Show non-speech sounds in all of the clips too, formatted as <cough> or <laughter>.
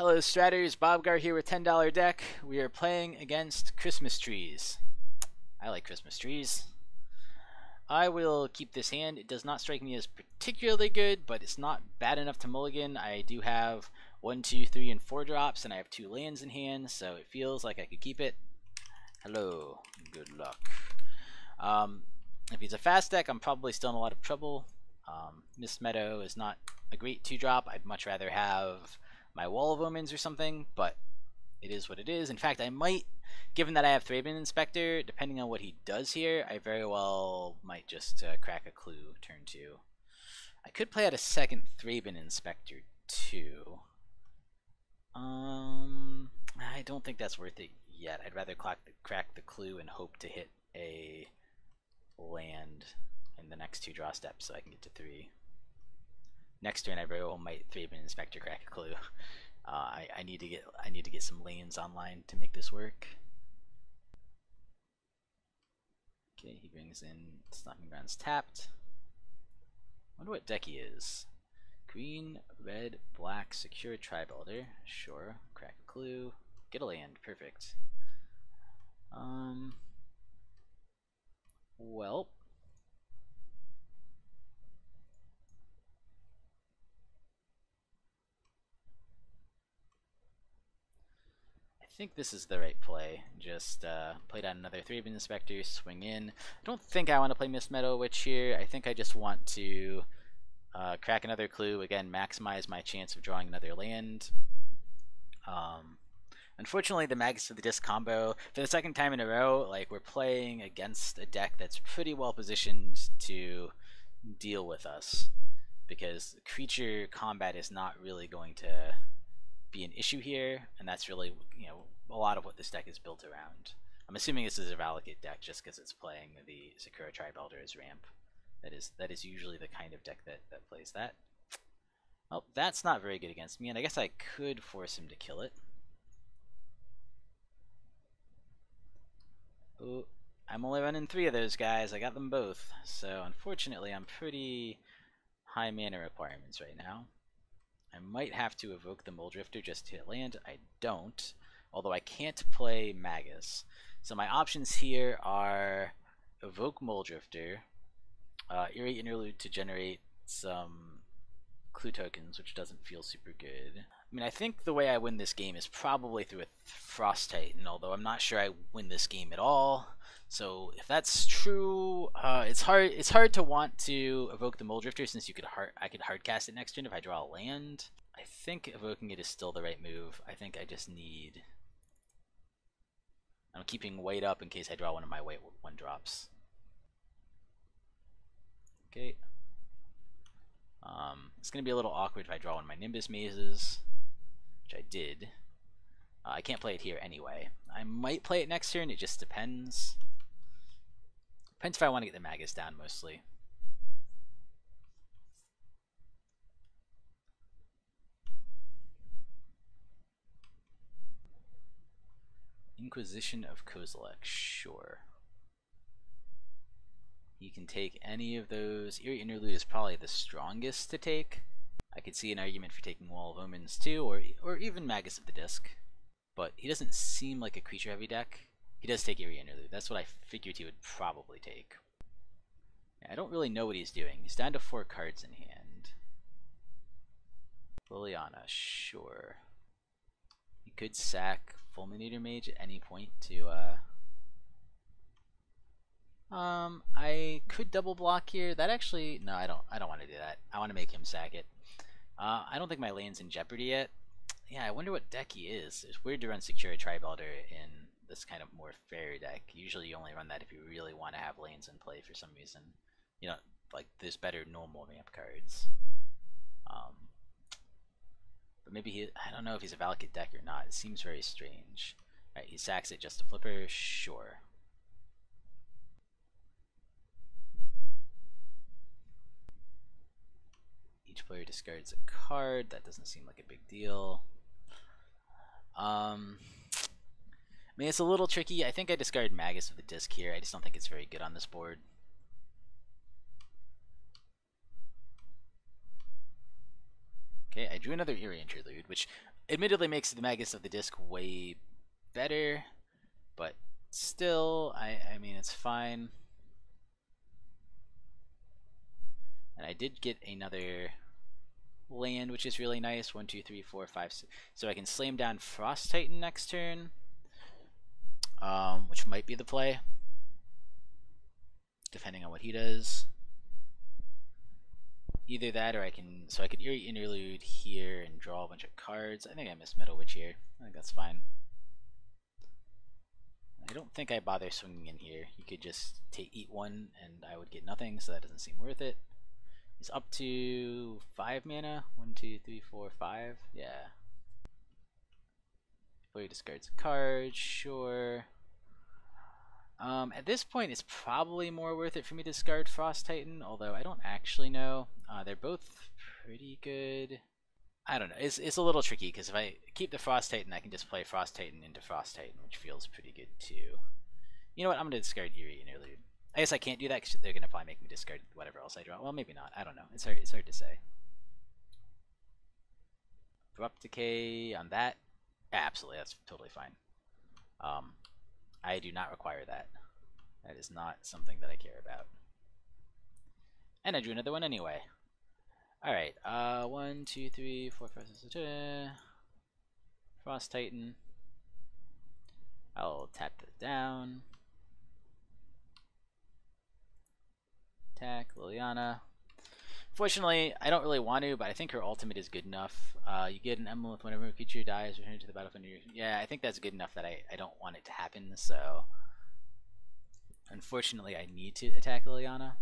Hello Stratters, Bobgar here with $10 deck. We are playing against Christmas trees. I like Christmas trees. I will keep this hand. It does not strike me as particularly good, but it's not bad enough to mulligan. I do have one, two, three, and four drops, and I have two lands in hand, so it feels like I could keep it. Hello, good luck. Um, if he's a fast deck, I'm probably still in a lot of trouble. Um, Mistmeadow is not a great two drop. I'd much rather have my Wall of Omens or something, but it is what it is. In fact, I might, given that I have Thraben Inspector, depending on what he does here, I very well might just uh, crack a clue turn two. I could play out a second Thraben Inspector too. Um, I don't think that's worth it yet. I'd rather the, crack the clue and hope to hit a land in the next two draw steps so I can get to three. Next turn I very well might Thraben Inspector crack a clue. Uh, I, I need to get I need to get some lanes online to make this work. Okay, he brings in Stomping Grounds tapped. Wonder what deck he is. Green, red, black, Sakura Tribe Elder. Sure. Crack a clue. Get a land. Perfect. Um. Well. Think this is the right play. Just uh, play down another Thraben Inspector, swing in. I don't think I want to play Mistmeadow Witch here. I think I just want to uh, crack another clue. Again, maximize my chance of drawing another land. Um, unfortunately, the Magus of the Disk combo, for the second time in a row, like we're playing against a deck that's pretty well positioned to deal with us. Because creature combat is not really going to be an issue here, and that's really you know a lot of what this deck is built around. I'm assuming this is a Valakut deck just because it's playing the Sakura Tribe Elder as ramp. That is that is usually the kind of deck that, that plays that. Well, that's not very good against me, and I guess I could force him to kill it. Oh, I'm only running three of those guys. I got them both. So unfortunately, I'm pretty high mana requirements right now. I might have to evoke the Mulldrifter just to hit land. I don't, although I can't play Magus. So my options here are evoke Mulldrifter, uh, Eerie Interlude to generate some clue tokens, which doesn't feel super good. I mean, I think the way I win this game is probably through a Frost Titan, although I'm not sure I win this game at all. So if that's true, uh, it's hard. It's hard to want to evoke the Mulldrifter since you could hard. I could hard cast it next turn if I draw a land. I think evoking it is still the right move. I think I just need. I'm keeping weight up in case I draw one of my weight one drops. Okay. Um, it's gonna be a little awkward if I draw one of my Nimbus mazes, which I did. Uh, I can't play it here anyway. I might play it next turn. It just depends. Depends if I want to get the Magus down mostly. Inquisition of Kozilek, sure. You can take any of those. Eerie Interlude is probably the strongest to take. I could see an argument for taking Wall of Omens too, or or even Magus of the Disk. But he doesn't seem like a creature heavy deck. He does take Eerie Interlude. That's what I figured he would probably take. I don't really know what he's doing. He's down to four cards in hand. Liliana, sure. He could sack Fulminator Mage at any point to, uh... Um, I could double block here. That actually... No, I don't I don't want to do that. I want to make him sack it. Uh, I don't think my lane's in jeopardy yet. Yeah, I wonder what deck he is. It's weird to run Sakura Tribe Elder in this kind of more fair deck. Usually you only run that if you really want to have lanes in play for some reason. You know, like there's better normal ramp cards. Um, but maybe he, I don't know if he's a Valakut deck or not. It seems very strange. Right, he sacks it just a flipper, sure. Each player discards a card. That doesn't seem like a big deal. Um, I mean, it's a little tricky. I think I discard Magus of the Disk here. I just don't think it's very good on this board. Okay, I drew another Eerie Interlude, which admittedly makes the Magus of the Disk way better, but still, I, I mean, it's fine. And I did get another land, which is really nice. One, two, three, four, five, six. So I can slam down Frost Titan next turn, um, which might be the play, depending on what he does. Either that, or I can. So I could Eerie Interlude here and draw a bunch of cards. I think I Mistmeadow Witch here. I think that's fine. I don't think I bother swinging in here. You could just take eat one, and I would get nothing, so that doesn't seem worth it. He's up to five mana. One, two, three, four, five. Yeah. Before he discards a card, sure. Um, at this point, it's probably more worth it for me to discard Frost Titan, although I don't actually know. Uh, they're both pretty good. I don't know. It's, it's a little tricky because if I keep the Frost Titan, I can just play Frost Titan into Frost Titan, which feels pretty good too. You know what? I'm going to discard Eerie Interlude. I guess I can't do that because they're going to probably make me discard whatever else I draw. Well, maybe not. I don't know. It's hard, it's hard to say. Abrupt Decay on that? Absolutely, that's totally fine. Um, I do not require that. That is not something that I care about. And I drew another one anyway. Alright, uh, one, two, three, four, five, six, seven, Frost Titan. I'll tap this down. Attack, Liliana. Fortunately, I don't really want to, but I think her ultimate is good enough. Uh, you get an emblem whenever creature dies, return to the battlefield. Yeah, I think that's good enough that I, I don't want it to happen, so... Unfortunately, I need to attack Liliana.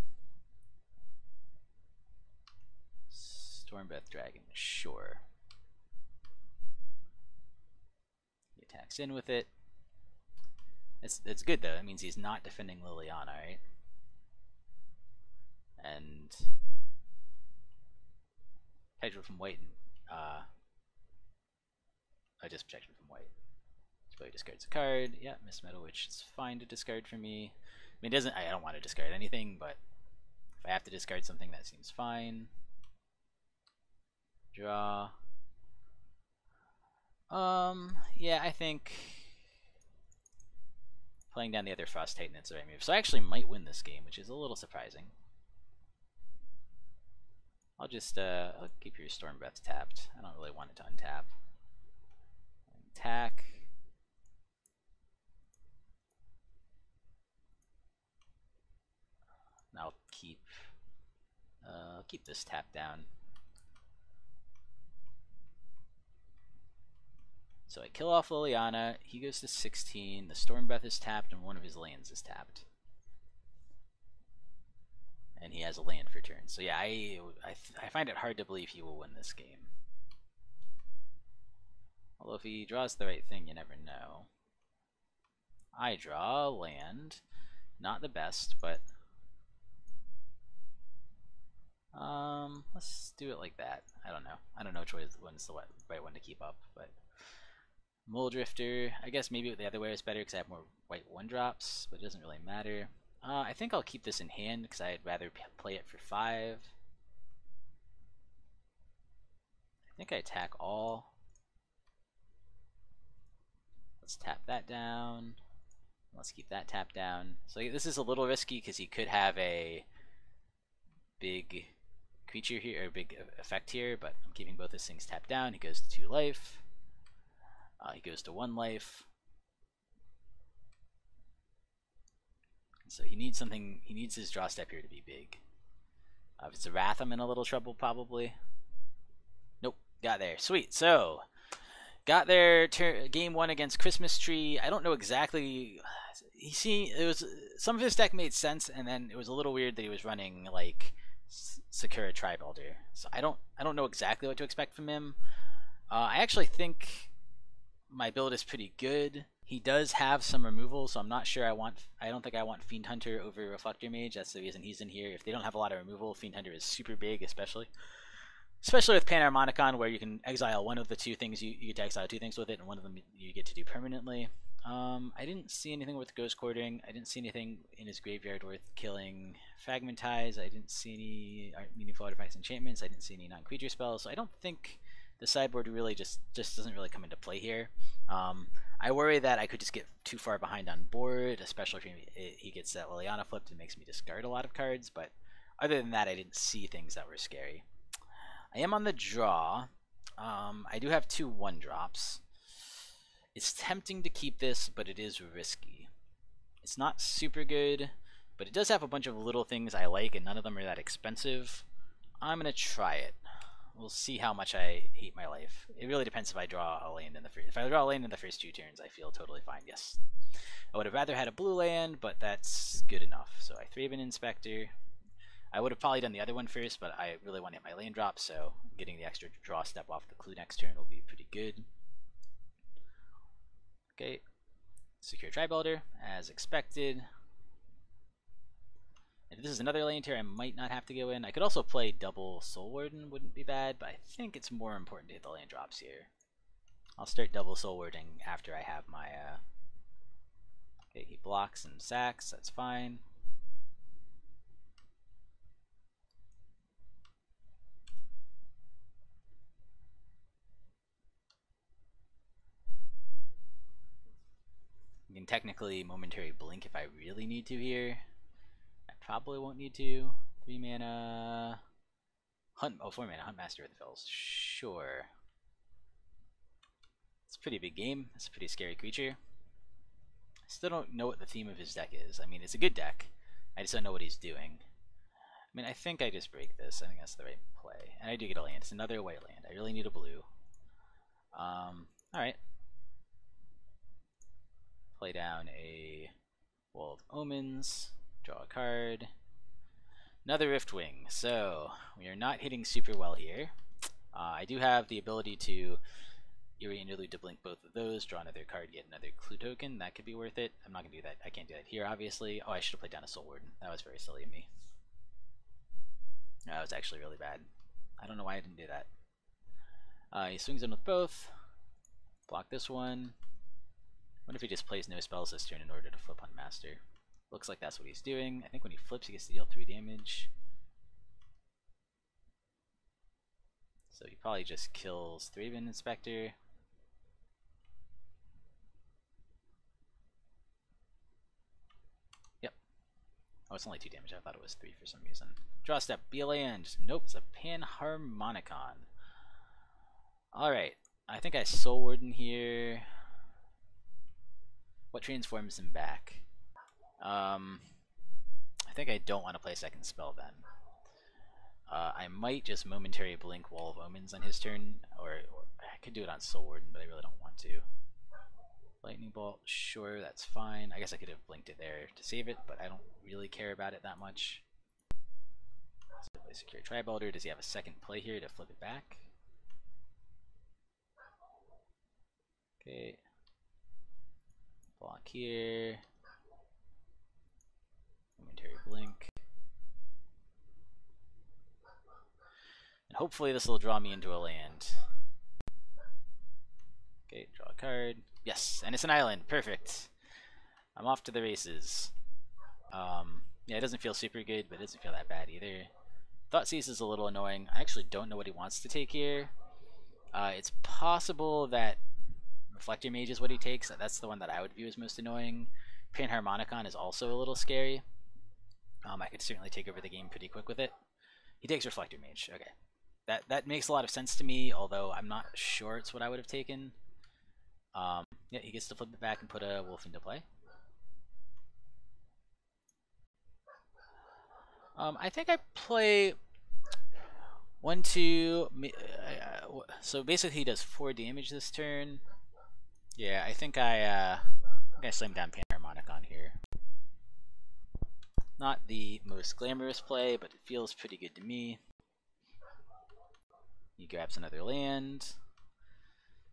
Stormbreath Dragon, sure. He attacks in with it. It's, it's good, though. It means he's not defending Liliana, right? And protected from white. Uh, I just protected from. So he discards a card. Yeah, Mistmeadow, which is fine to discard for me. I mean, doesn't I don't want to discard anything, but if I have to discard something, that seems fine. Draw. Um, yeah, I think playing down the other Frost Titan is the right move. So I actually might win this game, which is a little surprising. I'll just uh, I'll keep your Stormbreath tapped. I don't really want it to untap. Attack. And I'll keep uh, keep this tap down. So I kill off Liliana, he goes to 16, the Stormbreath is tapped, and one of his lands is tapped and he has a land for turn. So yeah, I I, I find it hard to believe he will win this game. Although if he draws the right thing, you never know. I draw land, not the best, but um, let's do it like that. I don't know. I don't know which one's the right one to keep up, but Mulldrifter. I guess maybe the other way is better because I have more white one drops, but it doesn't really matter. Uh, I think I'll keep this in hand because I'd rather play it for five. I think I attack all. Let's tap that down. Let's keep that tapped down. So this is a little risky because he could have a big creature here, or big effect here, but I'm keeping both his things tapped down. He goes to two life. Uh, he goes to one life. So he needs something, he needs his draw step here to be big. Uh, if it's a Wrath, I'm in a little trouble probably. Nope, got there. Sweet. So, got there game one against Christmas Tree. I don't know exactly. <sighs> He see it was some of his deck made sense, and then it was a little weird that he was running like Sakura Tribe Elder. So I don't I don't know exactly what to expect from him. Uh, I actually think my build is pretty good. He does have some removal, so I'm not sure I want. I don't think I want Fiend Hunter over Reflector Mage. That's the reason he's in here. If they don't have a lot of removal, Fiend Hunter is super big, especially. Especially with Panharmonicon, where you can exile one of the two things, you, you get to exile two things with it, and one of them you get to do permanently. Um, I didn't see anything worth ghost quartering. I didn't see anything in his graveyard worth killing Fragmentize. I didn't see any meaningful artifacts enchantments. I didn't see any non-creature spells. So I don't think the sideboard really just just doesn't really come into play here. Um, I worry that I could just get too far behind on board, especially if he gets that Liliana flipped and makes me discard a lot of cards. But other than that, I didn't see things that were scary. I am on the draw. Um, I do have two one drops. It's tempting to keep this, but it is risky. It's not super good, but it does have a bunch of little things I like, and none of them are that expensive. I'm going to try it. We'll see how much I hate my life. It really depends if I draw a land in the first. If I draw a land in the first two turns, I feel totally fine. Yes, I would have rather had a blue land, but that's good enough. So I Thraben Inspector. I would have probably done the other one first, but I really want to hit my land drop, so getting the extra draw step off the clue next turn will be pretty good. Okay, Sakura Tribe Elder, as expected. If this is another lane tier, I might not have to go in. I could also play double Soul Warden, wouldn't be bad, but I think it's more important to hit the land drops here. I'll start double Soul Warding after I have my, uh... Okay, he blocks and sacks, that's fine. I can technically momentary blink if I really need to here. Probably won't need to. Three mana. Hunt. Oh, four mana. Huntmaster of the Fells. Sure. It's a pretty big game. It's a pretty scary creature. I still don't know what the theme of his deck is. I mean, it's a good deck. I just don't know what he's doing. I mean, I think I just break this. I think that's the right play. And I do get a land. It's another white land. I really need a blue. Um, alright play down a Wall of Omens, draw a card. Another Riftwing. So, we are not hitting super well here. Uh, I do have the ability to Eerie Interlude to blink both of those, draw another card, get another clue token. That could be worth it. I'm not going to do that. I can't do that here, obviously. Oh, I should have played down a Soul Warden. That was very silly of me. That was actually really bad. I don't know why I didn't do that. Uh, he swings in with both. Block this one. What if he just plays no spells this turn in order to flip on Master? Looks like that's what he's doing. I think when he flips, he gets to deal 3 damage. So he probably just kills Thraben Inspector. Yep. Oh, it's only 2 damage. I thought it was 3 for some reason. Draw step. Be a land. Nope, it's a Panharmonicon. Alright. I think I Soul Warden here. What transforms him back? Um, I think I don't want to play second spell then. Uh, I might just momentary blink Wall of Omens on his turn, or, or, I could do it on Soul Warden, but I really don't want to. Lightning Bolt, sure, that's fine. I guess I could have blinked it there to save it, but I don't really care about it that much. So play Sakura Tribe Elder. Does he have a second play here to flip it back? Okay. Block here. Blink. And hopefully this will draw me into a land. Okay, draw a card. Yes, and it's an island. Perfect. I'm off to the races. Um, yeah, it doesn't feel super good, but it doesn't feel that bad either. Thought Thoughtseize is a little annoying. I actually don't know what he wants to take here. Uh, it's possible that Reflector Mage is what he takes. That's the one that I would view as most annoying. Panharmonicon is also a little scary. Um, I could certainly take over the game pretty quick with it. He takes Reflector Mage. Okay. That that makes a lot of sense to me, although I'm not sure it's what I would have taken. Um, yeah, he gets to flip it back and put a wolf into play. Um, I think I play one, two. Uh, uh so basically, he does four damage this turn. Yeah, I think I, uh, I think I slammed down here. Not the most glamorous play, but it feels pretty good to me. He grabs another land.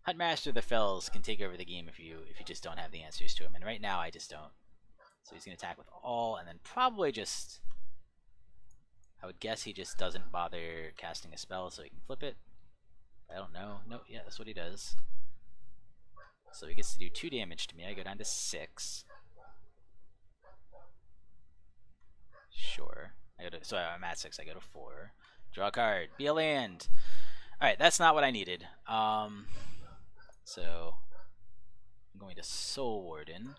Huntmaster the Fells can take over the game if you if you just don't have the answers to him, and right now I just don't. So he's gonna attack with all, and then probably just. I would guess he just doesn't bother casting a spell so he can flip it. I don't know. No, yeah, that's what he does. So he gets to do 2 damage to me. I go down to 6. Sure. I go to, so I'm at 6. I go to 4. Draw a card. Be a land. Alright, that's not what I needed. Um, so, I'm going to Soul Warden.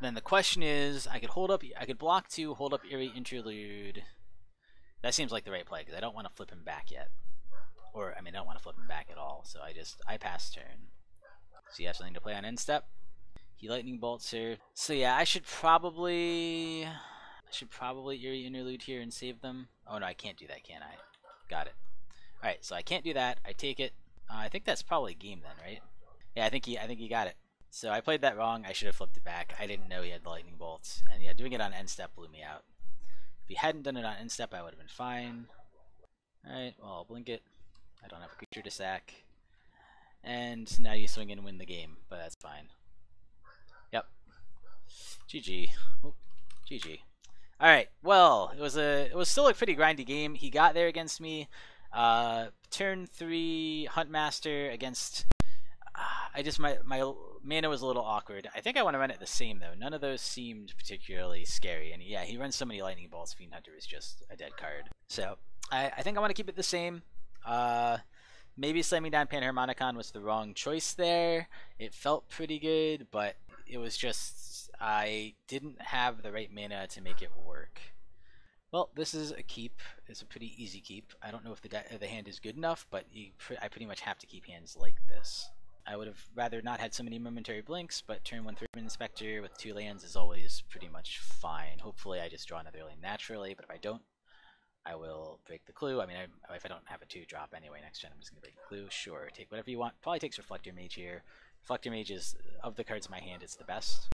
Then the question is, I could hold up, I could block two, hold up Eerie Interlude. That seems like the right play because I don't want to flip him back yet, or I mean, I don't want to flip him back at all. So I just I pass turn. So you have something to play on end step. He lightning bolts here. So yeah, I should probably, I should probably Eerie Interlude here and save them. Oh no, I can't do that, can I? Got it. All right, so I can't do that. I take it. Uh, I think that's probably game then, right? Yeah, I think he, I think he got it. So I played that wrong. I should have flipped it back. I didn't know he had the lightning bolts. And yeah, doing it on end step blew me out. If he hadn't done it on end step, I would have been fine. Alright, well, I'll blink it. I don't have a creature to sack. And now you swing and win the game, but that's fine. Yep. GG. Oh, GG. Alright, well, it was a it was still a pretty grindy game. He got there against me. Uh, turn 3 Huntmaster against I just my my mana was a little awkward. I think I want to run it the same though. None of those seemed particularly scary. And yeah, he runs so many lightning bolts. Fiend Hunter is just a dead card. So I, I think I want to keep it the same. Uh, maybe slamming down Panharmonicon was the wrong choice there. It felt pretty good, but it was just I didn't have the right mana to make it work. Well, this is a keep. It's a pretty easy keep. I don't know if the the hand is good enough, but I pretty much have to keep hands like this. I would have rather not had so many momentary blinks, but turn 1 Thraben Inspector with two lands is always pretty much fine. Hopefully I just draw another land naturally, but if I don't, I will break the clue. I mean, I, if I don't have a 2 drop anyway next turn, I'm just going to break the clue. Sure, take whatever you want. Probably takes Reflector Mage here. Reflector Mage is, of the cards in my hand, it's the best.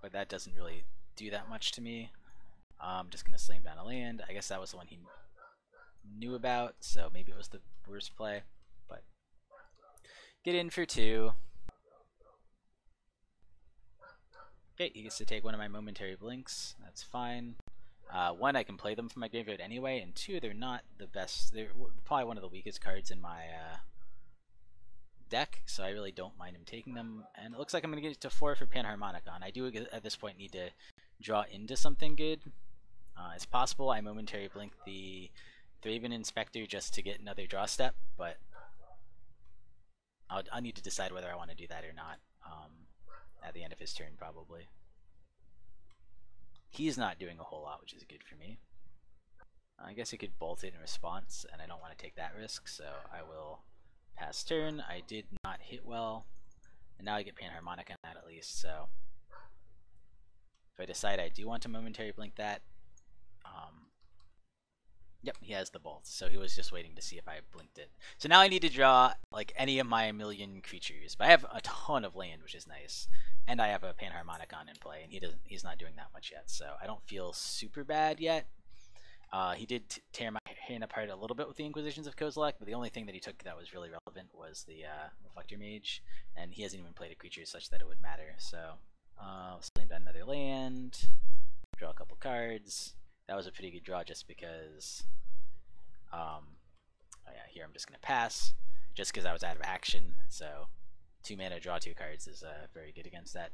But that doesn't really do that much to me. I'm just going to slam down a land. I guess that was the one he knew about, so maybe it was the worst play. But get in for two. Okay, he gets to take one of my momentary blinks. That's fine. Uh, one, I can play them from my graveyard anyway, and two, they're not the best. They're probably one of the weakest cards in my uh, deck, so I really don't mind him taking them. And it looks like I'm going to get to four for Panharmonicon. I do, at this point, need to draw into something good. Uh, it's possible I momentary blink the Thraben Inspector just to get another draw step, but I'll, I'll need to decide whether I want to do that or not um, at the end of his turn, probably. He's not doing a whole lot, which is good for me. I guess he could bolt it in response, and I don't want to take that risk, so I will pass turn. I did not hit well, and now I get Panharmonicon that at least, so if I decide I do want to momentary blink that, um, Yep, he has the bolts, so he was just waiting to see if I blinked it. So now I need to draw like any of my million creatures, but I have a ton of land, which is nice, and I have a Panharmonicon in play, and he doesn't. He's not doing that much yet, so I don't feel super bad yet. Uh, he did tear my hand apart a little bit with the Inquisitions of Kozilek, but the only thing that he took that was really relevant was the uh, Reflector Mage, and he hasn't even played a creature such that it would matter. So, uh, slam down another land, draw a couple cards that was a pretty good draw just because um, oh yeah, here I'm just going to pass just because I was out of action. So two mana, draw two cards is uh, very good against that.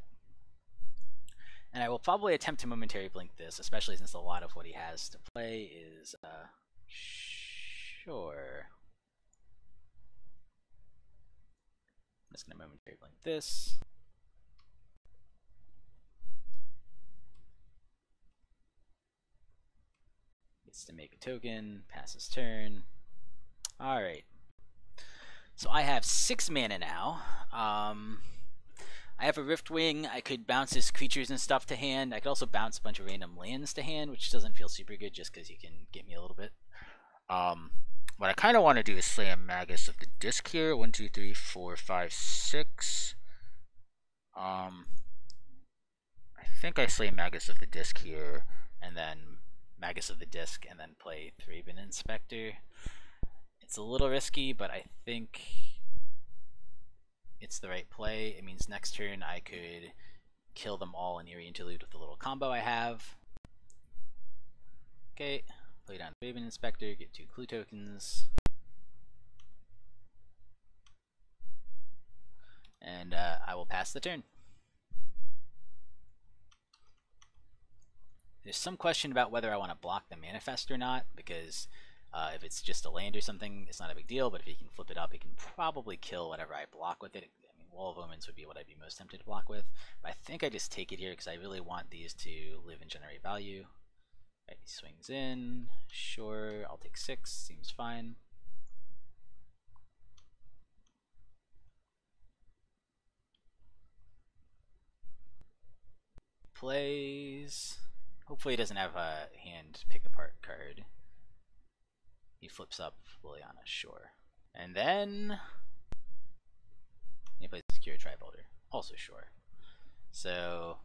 And I will probably attempt to momentary blink this, especially since a lot of what he has to play is uh, sure. I'm just to momentary blink this. Gets to make a token, passes turn. Alright. So I have six mana now. Um, I have a Riftwing. I could bounce his creatures and stuff to hand. I could also bounce a bunch of random lands to hand, which doesn't feel super good just because you can get me a little bit. Um, what I kind of want to do is slam Magus of the Disk here. One, two, three, four, five, six. Um, I think I slam Magus of the Disk here, and then Magus of the Disk and then play Thraben Inspector. It's a little risky, but I think it's the right play. It means next turn I could kill them all in Eerie Interlude with the little combo I have. Okay, play down Thraben Inspector, get two clue tokens. And uh, I will pass the turn. There's some question about whether I want to block the manifest or not, because uh, if it's just a land or something, it's not a big deal, but if he can flip it up, he can probably kill whatever I block with it. I mean, Wall of Omens would be what I'd be most tempted to block with, but I think I just take it here because I really want these to live and generate value. Right, he swings in, sure, I'll take six, seems fine. Plays, hopefully he doesn't have a hand pick apart card. He flips up Liliana, sure. And then he plays Sakura Tribe-Elder, also sure. So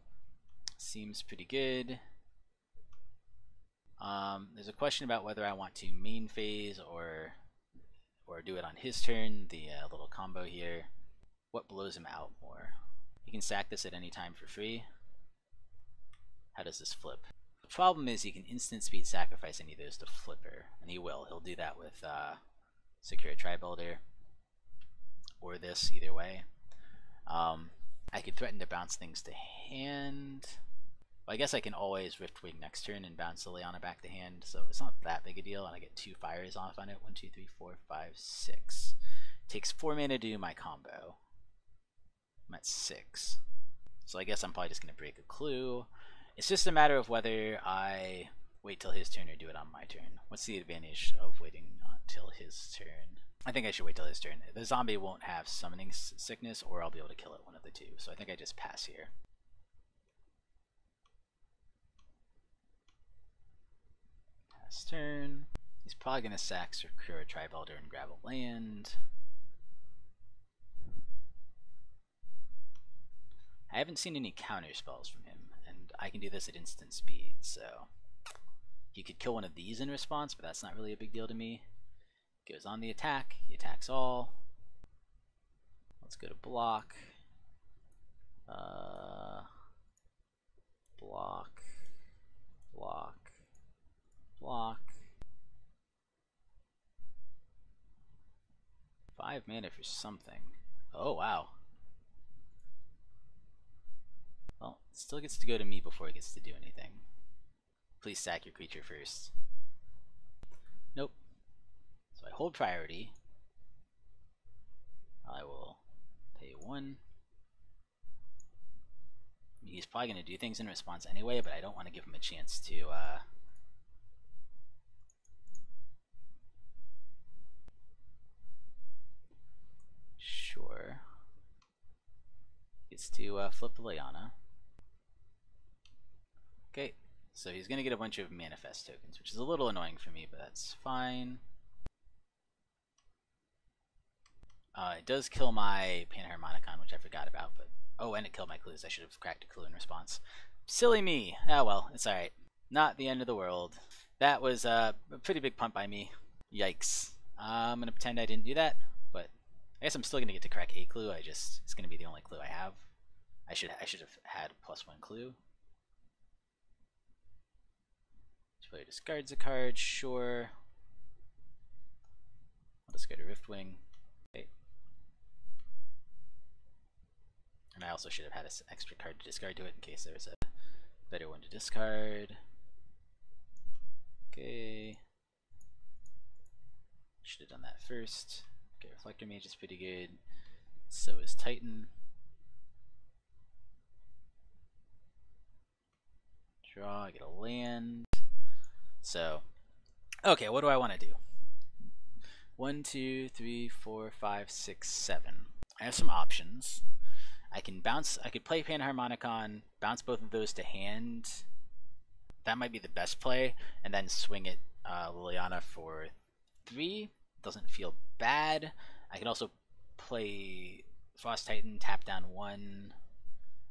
seems pretty good. Um, there's a question about whether I want to main phase or or do it on his turn, the uh, little combo here. What blows him out more? He can sack this at any time for free. How does this flip? The problem is he can instant speed sacrifice any of those to Flipper, and he will. He'll do that with uh, Sakura Tribe Elder or this, either way. Um, I could threaten to bounce things to hand. Well, I guess I can always Riftwing next turn and bounce Liliana back to hand, so it's not that big a deal, and I get two fires off on it. One, two, three, four, five, six. Takes four mana to do my combo. I'm at six. So I guess I'm probably just going to break a clue. It's just a matter of whether I wait till his turn or do it on my turn. What's the advantage of waiting until his turn? I think I should wait till his turn. The zombie won't have summoning sickness, or I'll be able to kill it, one of the two. So I think I just pass here. Pass turn. He's probably going to sack Sakura Tribe-Elder and grab a land. I haven't seen any counter spells from him, I can do this at instant speed, so he could kill one of these in response, but that's not really a big deal to me. Goes on the attack, he attacks all. Let's go to block. Uh, block, block, block. Five mana for something. Oh, wow. Well, it still gets to go to me before it gets to do anything. Please sack your creature first. Nope. So I hold priority. I will pay one. He's probably going to do things in response anyway, but I don't want to give him a chance to uh, Sure. Gets to uh, flip Liliana. Okay, so he's going to get a bunch of manifest tokens, which is a little annoying for me, but that's fine. Uh, it does kill my Panharmonicon, which I forgot about, but oh, and it killed my clues. I should have cracked a clue in response. Silly me. Ah, well, it's alright. Not the end of the world. That was uh, a pretty big pump by me. Yikes. Uh, I'm gonna pretend I didn't do that, but I guess I'm still gonna get to crack a clue. I just it's gonna be the only clue I have. I should I should have had plus one clue. Player discards a card, sure. I'll discard a Riftwing. Okay. And I also should have had an extra card to discard to it in case there was a better one to discard. Okay. Should have done that first. Okay, Reflector Mage is pretty good. So is Titan. Draw, I get a land. So, okay, what do I want to do? One, two, three, four, five, six, seven. I have some options. I can bounce, I could play Panharmonicon, bounce both of those to hand. That might be the best play, and then swing it uh, Liliana for three. Doesn't feel bad. I can also play Frost Titan, tap down one.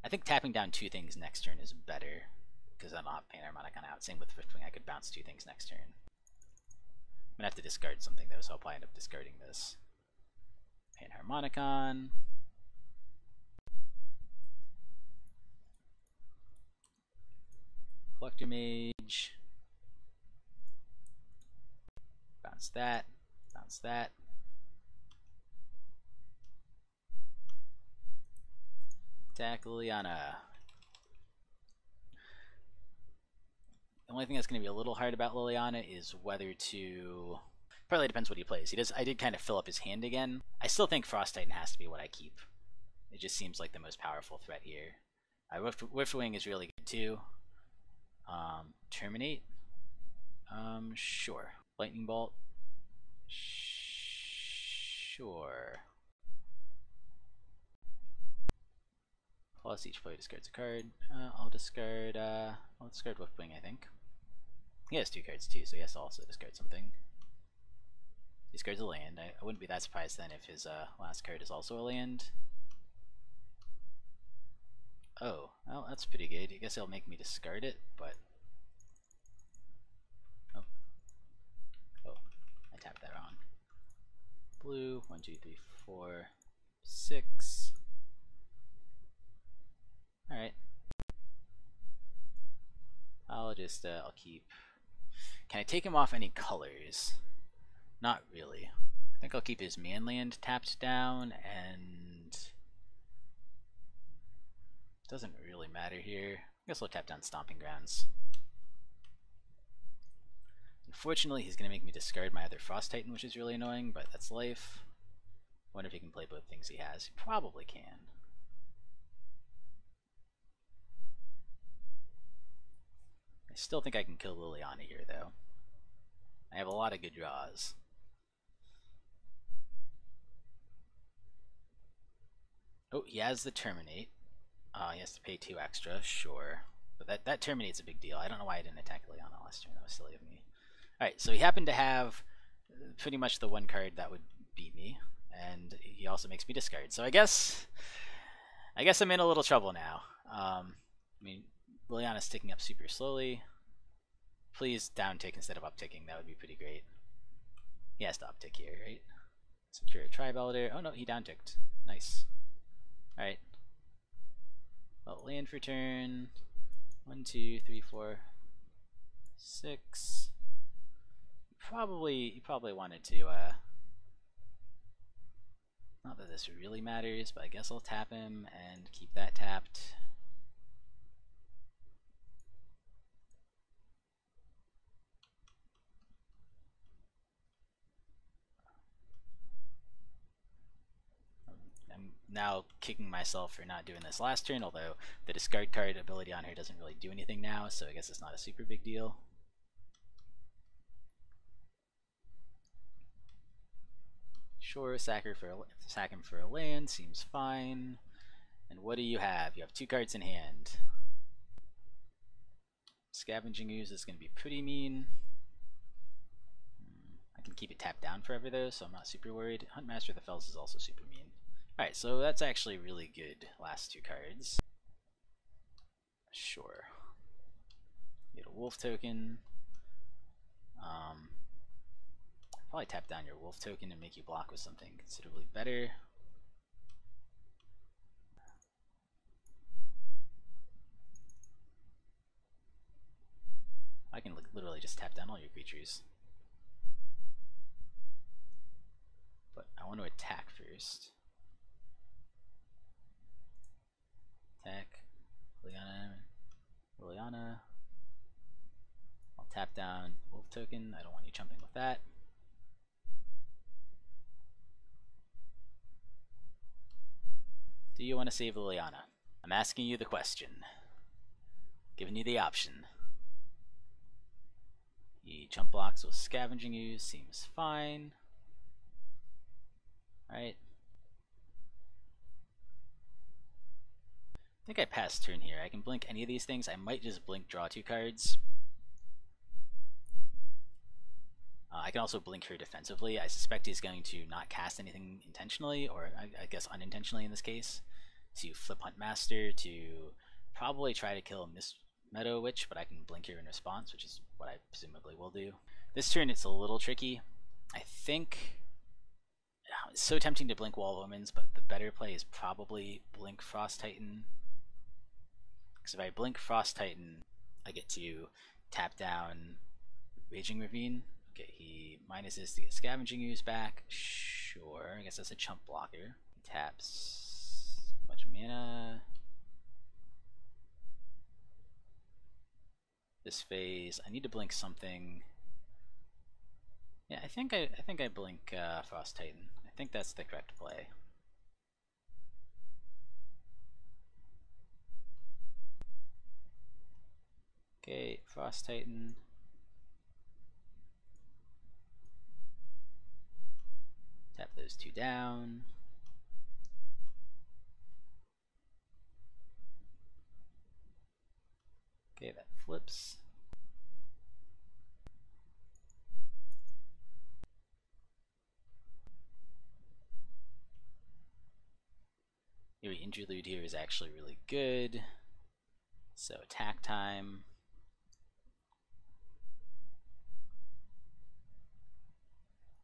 I think tapping down two things next turn is better because I'm not Panharmonicon out. Same with Riftwing, I could bounce two things next turn. I'm gonna have to discard something though, so I'll probably end up discarding this. Panharmonicon. Reflector Mage. Bounce that. Bounce that. Attack Liliana. The only thing that's going to be a little hard about Liliana is whether to... Probably depends what he plays. He does. I did kind of fill up his hand again. I still think Frost Titan has to be what I keep. It just seems like the most powerful threat here. Uh, Whiff, Wing is really good too. Um, terminate? Um, sure. Lightning Bolt? Sure. Plus each player discards a card. Uh, I'll discard, uh, I'll discard Riftwing, I think. He has two cards too, so he has to also discard something. He discards a land. I, I wouldn't be that surprised then if his uh, last card is also a land. Oh, well, that's pretty good. I guess it'll make me discard it, but... Oh. Oh, I tapped that wrong. Blue, one, two, three, four, six. Alright. I'll just, uh, I'll keep... Can I take him off any colors? Not really. I think I'll keep his manland tapped down and doesn't really matter here. I guess we'll tap down Stomping Grounds. Unfortunately, he's going to make me discard my other Frost Titan, which is really annoying, but that's life. wonder if he can play both things he has. He probably can. I still think I can kill Liliana here, though. I have a lot of good draws. Oh, he has the Terminate. Uh, he has to pay two extra, sure. But that, that terminates a big deal. I don't know why I didn't attack Liliana last turn. That was silly of me. Alright, so he happened to have pretty much the one card that would beat me. And he also makes me discard. So I guess... I guess I'm in a little trouble now. Um, I mean, Liliana's ticking up super slowly. Please down tick instead of upticking. That would be pretty great. He has to uptick here, right? Sakura Tribe Elder. Oh no, he down ticked. Nice. Alright. Well, land for turn. One, two, three, four, six. Probably, you probably wanted to, uh, not that this really matters, but I guess I'll tap him and keep that tapped. Now kicking myself for not doing this last turn, although the discard card ability on here doesn't really do anything now, so I guess it's not a super big deal. Sure, sack, for a, sack him for a land, seems fine. And what do you have? You have two cards in hand. Scavenging Ooze is going to be pretty mean. Hmm, I can keep it tapped down forever though, so I'm not super worried. Huntmaster of the Fells is also super mean. Alright, so that's actually really good last two cards. Sure. Get a wolf token. Um, probably tap down your wolf token and make you block with something considerably better. I can literally just tap down all your creatures. But I want to attack first. Attack. Liliana. Liliana. I'll tap down wolf token. I don't want you jumping with that. Do you want to save Liliana? I'm asking you the question. Giving you the option. He jump blocks with Scavenging Ooze, seems fine. Alright. I think I passed turn here. I can blink any of these things. I might just blink draw two cards. Uh, I can also blink here defensively. I suspect he's going to not cast anything intentionally, or I, I guess unintentionally in this case, to flip Huntmaster to probably try to kill Miss Meadow Witch, but I can blink here in response, which is what I presumably will do. This turn it's a little tricky. I think it's so tempting to blink Wall Omens, but the better play is probably blink Frost Titan because if I blink Frost Titan, I get to tap down Raging Ravine, Okay, he minuses to get Scavenging Ooze back. Sure, I guess that's a chump blocker. He taps a bunch of mana. This phase, I need to blink something. Yeah, I think I, I think I blink uh, Frost Titan. I think that's the correct play. Okay, Frost Titan. Tap those two down. Okay, that flips. Your interlude here is actually really good. So attack time.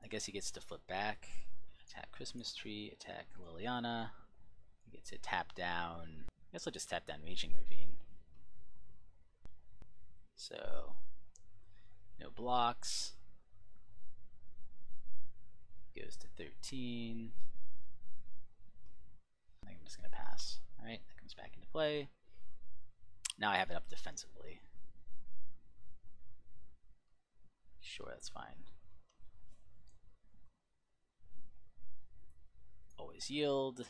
Guess he gets to flip back, attack Christmas Tree, attack Liliana. He gets to tap down. I guess I'll just tap down Raging Ravine. So, no blocks. Goes to 13. I think I'm just going to pass. Alright, that comes back into play. Now I have it up defensively. Sure, that's fine. Always yield.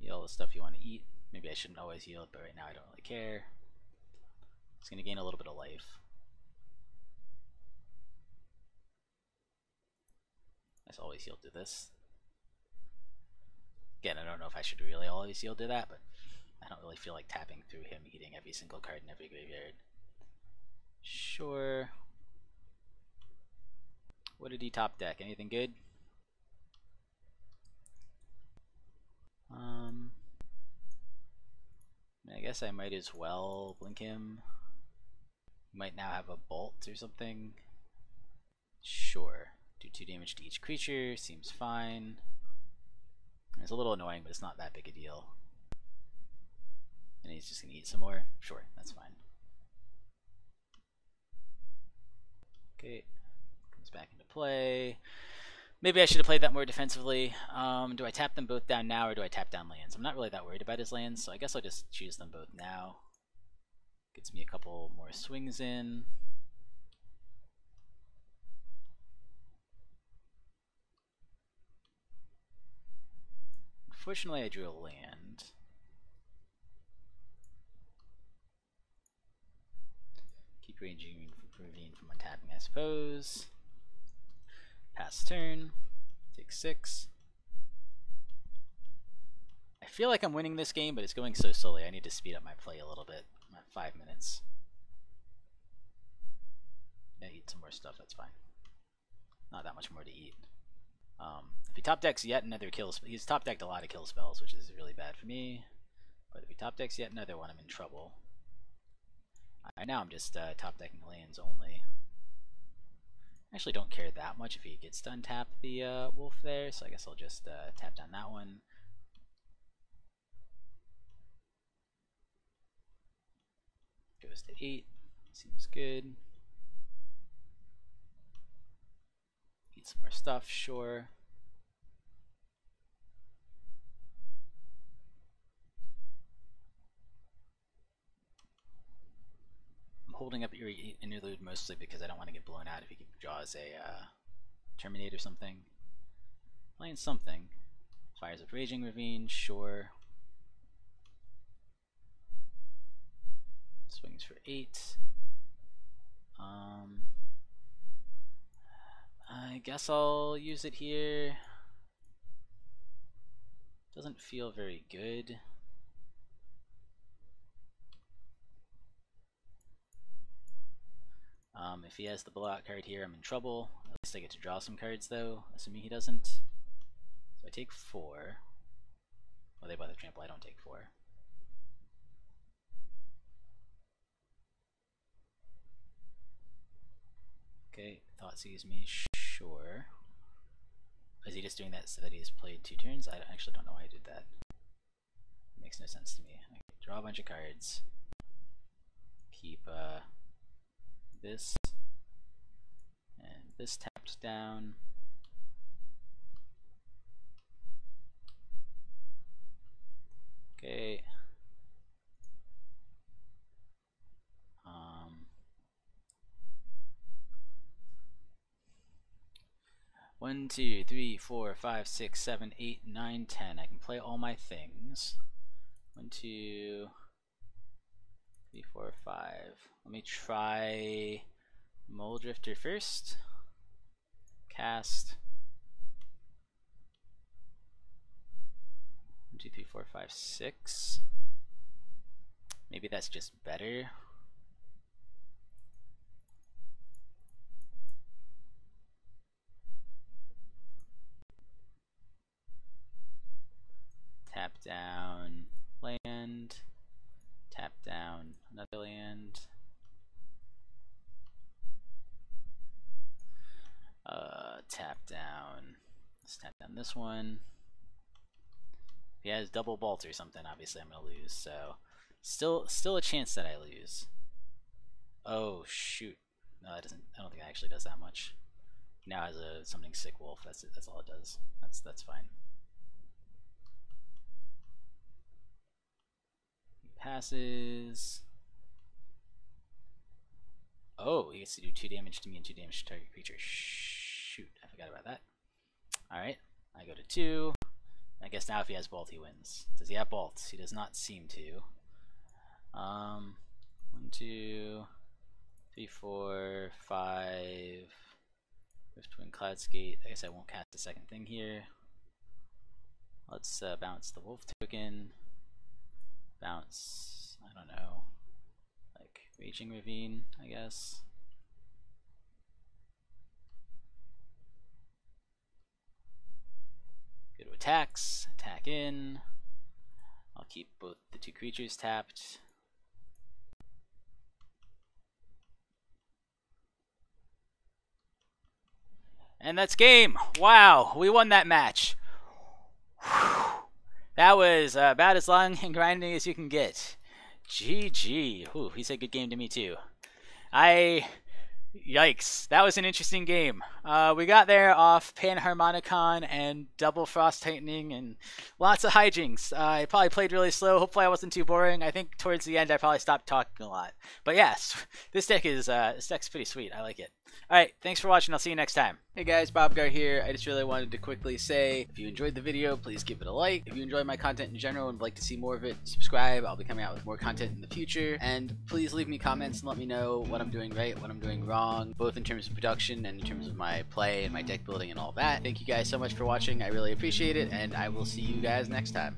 Eat all the stuff you want to eat. Maybe I shouldn't always yield, but right now I don't really care. It's going to gain a little bit of life. Let's always yield to this. Again, I don't know if I should really always yield to that, but I don't really feel like tapping through him eating every single card in every graveyard. Sure. What did he top deck? Anything good? Um, I guess I might as well blink him. Might now have a bolt or something. Sure. Do 2 damage to each creature, seems fine. It's a little annoying, but it's not that big a deal. And he's just gonna eat some more? Sure, that's fine. Okay, comes back into play. Maybe I should have played that more defensively. Um, do I tap them both down now or do I tap down lands? I'm not really that worried about his lands, so I guess I'll just choose them both now. Gets me a couple more swings in. Unfortunately, I drew a land. Keep Raging Ravine from untapping, I suppose. Pass turn. Take six. I feel like I'm winning this game, but it's going so slowly. I need to speed up my play a little bit. I'm at five minutes. Yeah, eat some more stuff, that's fine. Not that much more to eat. Um, if he top decks yet another kill, he's top decked a lot of kill spells, which is really bad for me. But if he top decks yet another one, I'm in trouble. Right now I'm just uh, top decking lands only. Actually don't care that much if he gets to untap the uh, wolf there, so I guess I'll just uh, tap down that one. Goes to 8, seems good. Eat some more stuff, sure. Holding up Eerie Interlude mostly because I don't want to get blown out if he draws a uh, Terminate or something. Playing something. Fires with Raging Ravine, sure. Swings for 8. Um, I guess I'll use it here. Doesn't feel very good. Um, if he has the blowout card here, I'm in trouble. At least I get to draw some cards though, assuming he doesn't. So I take four. Well, they buy the trample, I don't take four. Okay, Thoughtseize me, sure. Is he just doing that so that he's played two turns? I actually don't know why I did that. It makes no sense to me. Okay, draw a bunch of cards. Keep, uh, this. And this tapped down. Okay. Um, one, two, three, four, five, six, seven, eight, nine, ten. I can play all my things. One, two, three, four, five. Let me try Mulldrifter first. Cast. Two, three, four, five, six. Maybe that's just better. Tap down land. Tap down another land. Uh, tap down. Let's tap down this one. If he has double bolt or something, obviously I'm gonna lose. So, still, still a chance that I lose. Oh shoot! No, that doesn't. I don't think it actually does that much. Now has a something sick wolf. That's it. That's all it does. That's that's fine. He passes. Oh, he gets to do 2 damage to me and 2 damage to target creature. I forgot about that. Alright, I go to 2. I guess now if he has bolt, he wins. Does he have bolts? He does not seem to. Um, 1, 2, 3, 4, 5. Riftwing Cloudskate. I guess I won't cast a second thing here. Let's uh, bounce the wolf token. Bounce, I don't know. Like Raging Ravine, I guess. Go to attacks, attack in. I'll keep both the two creatures tapped. And that's game. Wow, we won that match. That was uh, about as long <laughs> and grinding as you can get. GG. Ooh, he said good game to me too. I Yikes, that was an interesting game. Uh, we got there off Panharmonicon and Double Frost Tightening and lots of hijinks. Uh, I probably played really slow. Hopefully, I wasn't too boring. I think towards the end, I probably stopped talking a lot. But yes, <laughs> this deck is uh, this deck's pretty sweet. I like it. All right, thanks for watching. I'll see you next time. Hey guys, Bobgar here. I just really wanted to quickly say, if you enjoyed the video, please give it a like. If you enjoy my content in general and would like to see more of it, subscribe. I'll be coming out with more content in the future. And please leave me comments and let me know what I'm doing right, what I'm doing wrong, both in terms of production and in terms of my play and my deck building and all that. Thank you guys so much for watching. I really appreciate it, and I will see you guys next time.